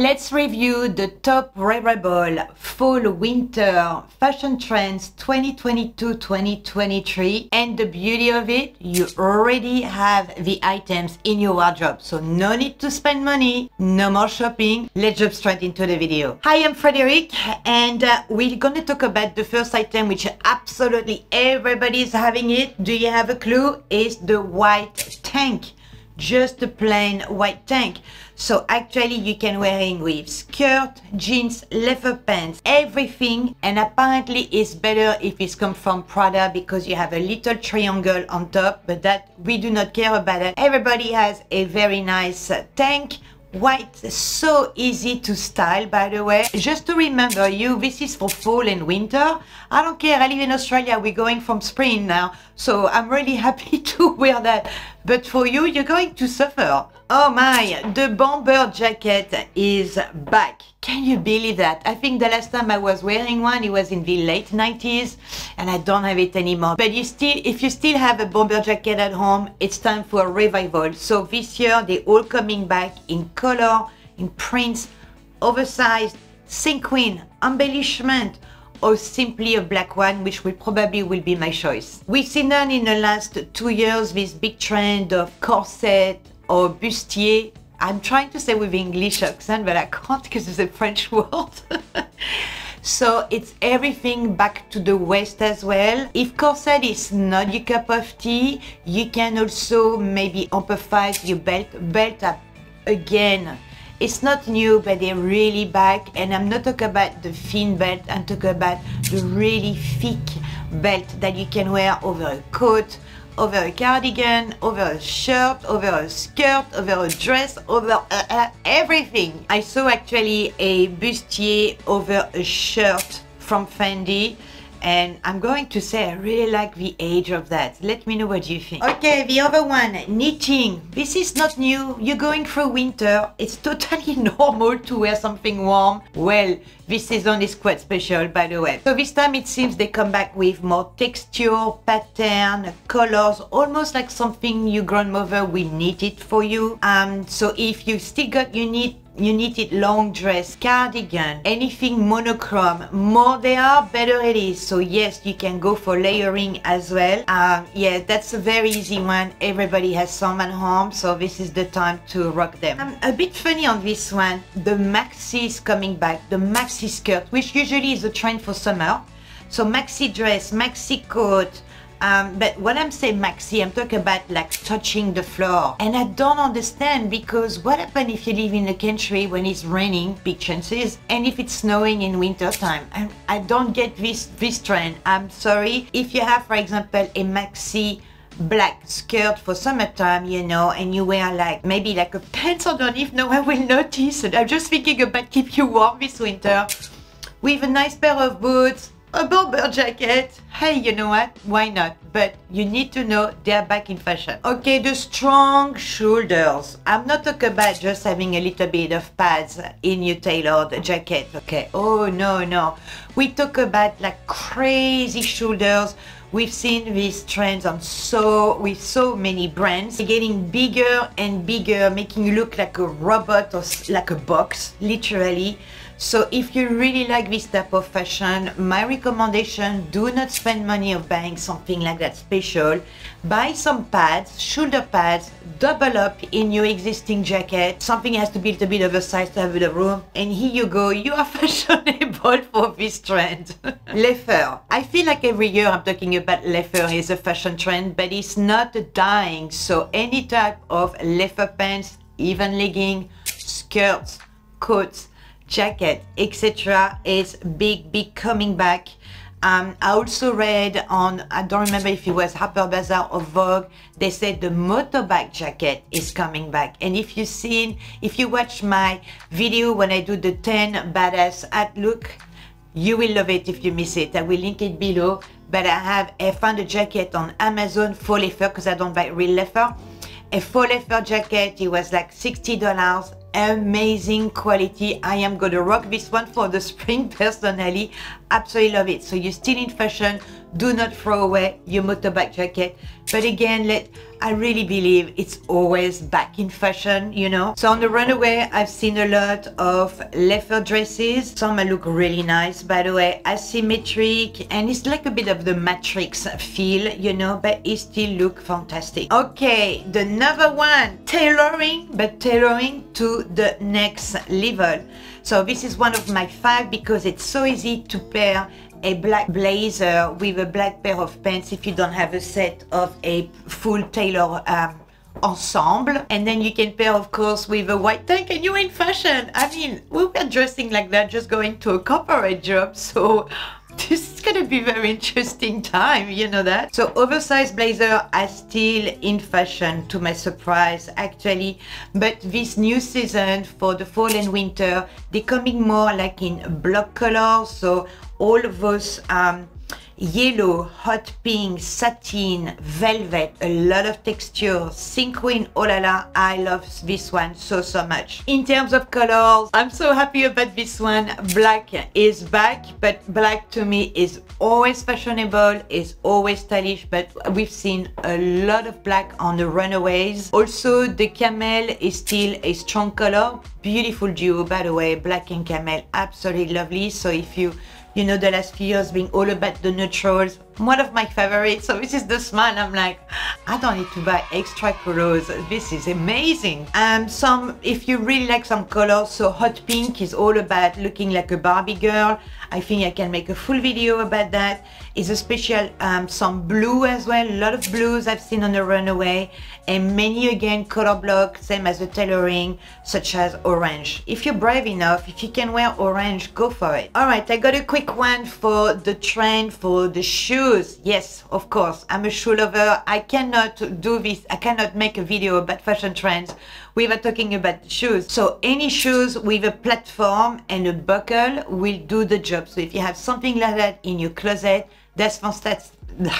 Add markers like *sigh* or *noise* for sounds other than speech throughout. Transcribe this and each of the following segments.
Let's review the top wearable fall winter fashion trends 2022-2023 and the beauty of it, you already have the items in your wardrobe so no need to spend money, no more shopping. Let's jump straight into the video. Hi, I'm Frederique and uh, we're gonna talk about the first item which absolutely everybody's having it. Do you have a clue? Is the white tank just a plain white tank. So actually you can wearing with skirt, jeans, leather pants, everything. And apparently it's better if it's come from Prada because you have a little triangle on top, but that we do not care about it. Everybody has a very nice uh, tank. White so easy to style by the way. Just to remember you this is for fall and winter. I don't care. I live in australia. We're going from spring now. So i'm really *laughs* happy to wear that but for you you're going to suffer. Oh my the bomber jacket is back. Can you believe that? I think the last time i was wearing one it was in the late 90s and i don't have it anymore. But you still if you still have a bomber jacket at home it's time for a revival. So this year they're all coming back in color in prints oversized sequin embellishment or simply a black one, which will probably will be my choice. We've seen that in the last two years, this big trend of corset or bustier. I'm trying to say with English accent, but I can't because it's a French *laughs* word. so it's everything back to the West as well. If corset is not your cup of tea, you can also maybe emphasize your belt, belt up again it's not new, but they're really back. And I'm not talking about the thin belt, I'm talking about the really thick belt that you can wear over a coat, over a cardigan, over a shirt, over a skirt, over a dress, over uh, uh, everything. I saw actually a bustier over a shirt from Fendi and I'm going to say I really like the age of that. Let me know what you think. Okay, the other one, knitting. This is not new. You're going through winter. It's totally *laughs* normal to wear something warm. Well, this season is quite special, by the way. So this time it seems they come back with more texture, pattern, colors, almost like something your grandmother will knit it for you. Um, so if you still got your knit you needed long dress, cardigan, anything monochrome. More they are, better it is. So yes, you can go for layering as well. Um, yeah, that's a very easy one. Everybody has some at home, so this is the time to rock them. I'm a bit funny on this one. The maxi is coming back. The maxi skirt, which usually is a trend for summer. So maxi dress, maxi coat, um, but when I'm saying maxi, I'm talking about like touching the floor. And I don't understand because what happens if you live in a country when it's raining, big chances, and if it's snowing in winter time? I, I don't get this, this trend. I'm sorry. If you have, for example, a maxi black skirt for summertime, you know, and you wear like maybe like a pants underneath, no one will notice. And I'm just thinking about keep you warm this winter with a nice pair of boots, a bomber jacket. Hey, you know what? Why not? But you need to know they're back in fashion. Okay, the strong shoulders. I'm not talking about just having a little bit of pads in your tailored jacket. Okay. Oh, no, no. We talk about like crazy shoulders. We've seen these trends on so with so many brands getting bigger and bigger, making you look like a robot or like a box, literally. So if you really like this type of fashion, my recommendation, do not spend money on buying something like that special. Buy some pads, shoulder pads, double up in your existing jacket. Something has to be a little bit oversized to have a bit of room. And here you go, you are *laughs* fashionable for this trend. *laughs* leather. I feel like every year I'm talking about leather is a fashion trend, but it's not dying. So any type of leather pants, even legging, skirts, coats, jacket, etc. is big, big coming back. Um, I also read on, I don't remember if it was Harper Bazaar or Vogue, they said the motorbike jacket is coming back. And if you've seen, if you watch my video when I do the 10 badass look, you will love it if you miss it. I will link it below. But I have, I found a jacket on Amazon faux leather because I don't buy real leather. A faux leather jacket, it was like $60 amazing quality. I am gonna rock this one for the spring *laughs* personally. Absolutely love it. So you're still in fashion, do not throw away your motorbike jacket. But again, let I really believe it's always back in fashion, you know. So on the runaway, I've seen a lot of leather dresses. Some look really nice, by the way, asymmetric, and it's like a bit of the Matrix feel, you know, but it still look fantastic. Okay, the number one, tailoring, but tailoring to the next level. So this is one of my five because it's so easy to pair a black blazer with a black pair of pants if you don't have a set of a full tailor um, ensemble. And then you can pair of course with a white tank and you're in fashion. I mean we were dressing like that just going to a corporate job. *laughs* So *laughs* this is gonna be very interesting time you know that. So oversized blazer are still in fashion to my surprise actually. But this new season for the fall and winter they're coming more like in block colors. So all of those um, yellow, hot pink, satin, velvet, a lot of texture, sequin, oh la la, I love this one so, so much. In terms of colors, I'm so happy about this one. Black is back, but black to me is always fashionable, is always stylish, but we've seen a lot of black on the runaways. Also, the camel is still a strong color. Beautiful duo, by the way, black and camel, absolutely lovely. So if you you know, the last few years being all about the neutrals. One of my favorites. So this is the smile. I'm like, I don't need to buy extra colors. This is amazing. Um, some, if you really like some colors, so hot pink is all about looking like a Barbie girl. I think I can make a full video about that. It's a special, um, some blue as well. A lot of blues I've seen on the runaway and many again color block, same as the tailoring, such as orange. If you're brave enough, if you can wear orange, go for it. All right, I got a quick one for the trend for the shoes. Yes, of course, I'm a shoe lover. I cannot do this, I cannot make a video about fashion trends without talking about shoes. So any shoes with a platform and a buckle will do the job. So if you have something like that in your closet, that's fantastic. *laughs*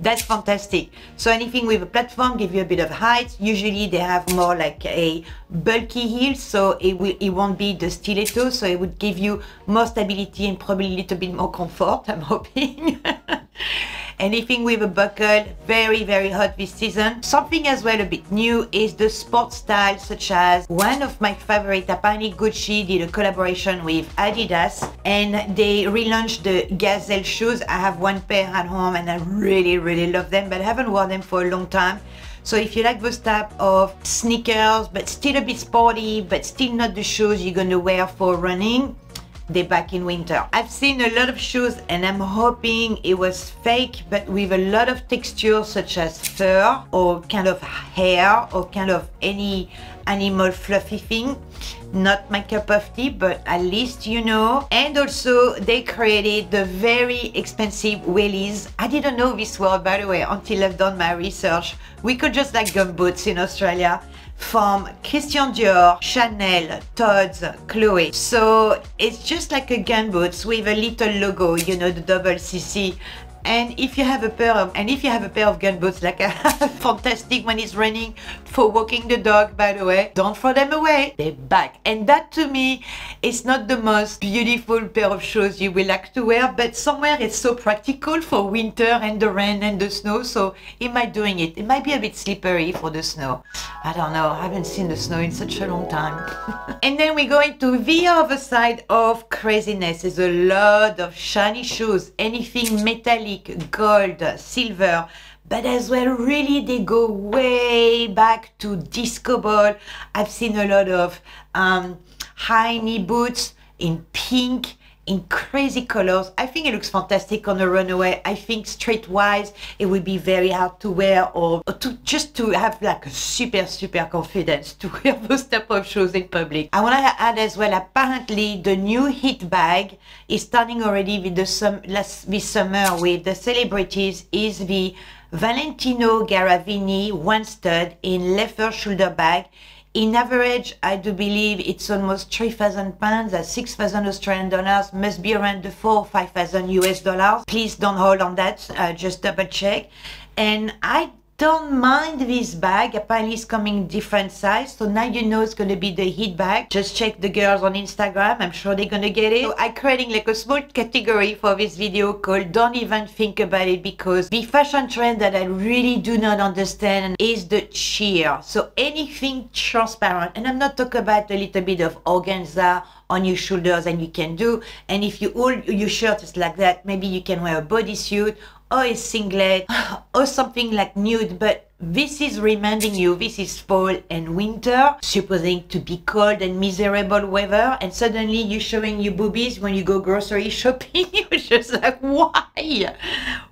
That's fantastic. So anything with a platform give you a bit of height. Usually they have more like a bulky heel, so it will it won't be the stiletto, so it would give you more stability and probably a little bit more comfort. *laughs* I'm hoping. *laughs* Anything with a buckle, very, very hot this season. Something as well a bit new is the sport style, such as one of my favorite, apparently Gucci did a collaboration with Adidas and they relaunched the Gazelle shoes. I have one pair at home and I really, really love them, but I haven't worn them for a long time. So if you like those type of sneakers, but still a bit sporty, but still not the shoes you're gonna wear for running, they're back in winter. I've seen a lot of shoes and I'm hoping it was fake but with a lot of texture such as fur or kind of hair or kind of any animal fluffy thing. Not my cup of tea but at least you know. And also they created the very expensive wellies. I didn't know this word by the way until i've done my research. We could just like gum boots in australia from Christian Dior, Chanel, Tod's, Chloe. So it's just like a gum boots with a little logo, you know, the double CC and if you have a pair of and if you have a pair of gum boots like a *laughs* fantastic when it's raining for walking the dog by the way don't throw them away. They're back. And that to me is not the most beautiful pair of shoes you will like to wear but somewhere it's so practical for winter and the rain and the snow. So it might doing it? It might be a bit slippery for the snow. I don't know. I haven't seen the snow in such a long time. *laughs* And then we go into the other side of craziness. There's a lot of shiny shoes. Anything metallic gold, silver, but as well really they go way back to disco ball. I've seen a lot of um, high knee boots in pink, in crazy colors. I think it looks fantastic on a runway. I think streetwise it would be very hard to wear or, or, to just to have like a super super confidence to wear *laughs* those type of shoes in public. I want to add as well apparently the new hit bag is starting already with the sum last this summer with the celebrities is the Valentino Garavani one stud in leather shoulder bag in average, I do believe it's almost 3,000 pounds at 6,000 Australian dollars, must be around the 4 or 5,000 US dollars. Please don't hold on that, uh, just double check. And I don't mind this bag. Apparently it's coming different size. So now you know it's to be the hit bag. Just check the girls on Instagram. I'm sure they're going to get it. So I'm creating like a small category for this video called don't even think about it because the fashion trend that I really do not understand is the sheer. So anything transparent. And I'm not talking about a little bit of organza on your shoulders and you can do. And if you all your shirt is like that, maybe you can wear a bodysuit or a singlet or something like nude. But this is reminding you this is fall and winter, supposing to be cold and miserable weather, and suddenly you're showing your boobies when you go grocery *laughs* shopping. you're just like, why?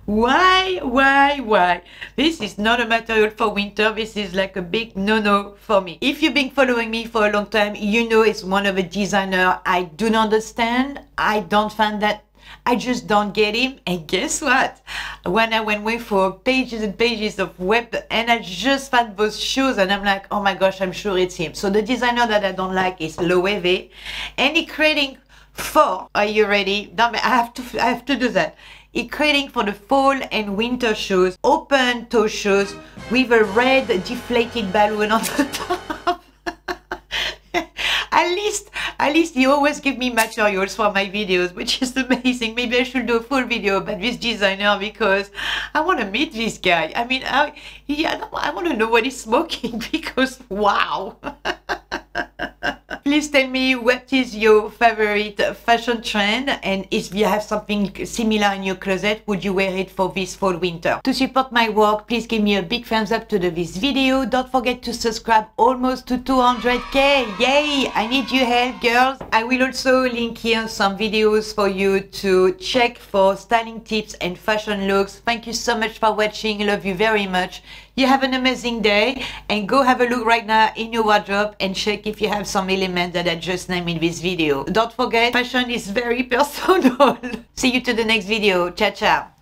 Why? Why? Why? This is not a material for winter. This is like a big no-no for me. If you've been following me for a long time, you know it's one of a designer I do not understand. I don't find that I just don't get him. And guess what? When I went away for pages and pages of web and I just found those shoes and I'm like, oh my gosh, I'm sure it's him. So the designer that I don't like is Loewe and he creating four. Are you ready? I have to, I have to do that. He creating for the fall and winter shoes, open toe shoes with a red deflated balloon on the *laughs* top. At least at least you always give me materials for my videos which is amazing. Maybe i should do a full video about this designer because i want to meet this guy. I mean i yeah i want to know what he's smoking *laughs* because wow *laughs* Please tell me what is your favorite fashion trend and if you have something similar in your closet, would you wear it for this fall winter? To support my work, please give me a big thumbs up to this video. Don't forget to subscribe almost to 200k. Yay! I need your help, girls. I will also link here some videos for you to check for styling tips and fashion looks. Thank you so much for watching. Love you very much. You have an amazing day and go have a look right now in your wardrobe and check if you have some elements that I just named in this video. Don't forget, fashion is very *laughs* personal. See you to the next video. Ciao, ciao.